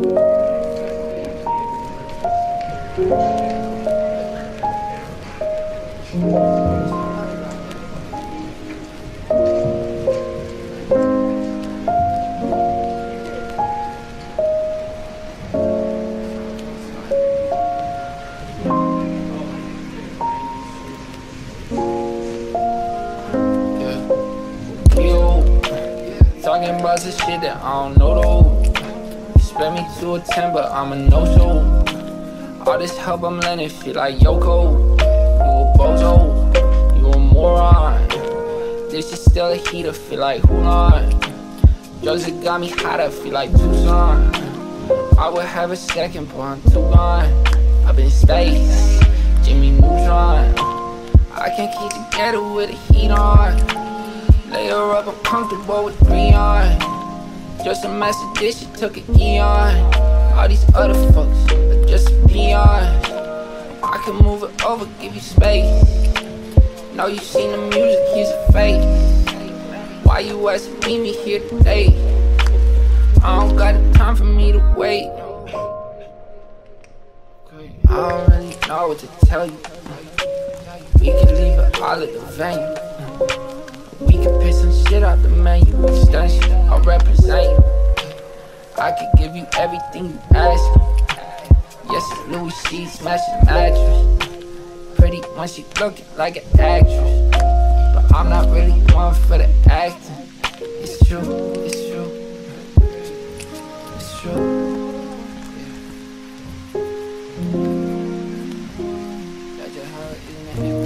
Talking about some shit that I don't know though. You me to a 10, but I'm a no-show. All this help I'm letting feel like Yoko. You a bozo, you a moron. This is still a heater, feel like Hulan. Drugs that got me hot, I feel like Tucson. I would have a second, but I'm too gone. Up in space, Jimmy Neutron. I can't keep together with the heat on. Layer up, I'm comfortable with three on. Just a mess of this, she took an eon. All these other fucks are just a peon. I can move it over, give you space. Know you seen the music, here's a face. Why you asking me here today? I don't got the time for me to wait. I don't really know what to tell you. We can leave it all at the venue. We can piss Get out the menu. Stunts, I represent. I could give you everything you ask. Yes, it's Louis C. smashing actress. Pretty when she looking like an actress. But I'm not really one for the acting. It's true, it's true. It's true. Yeah. That just how it is,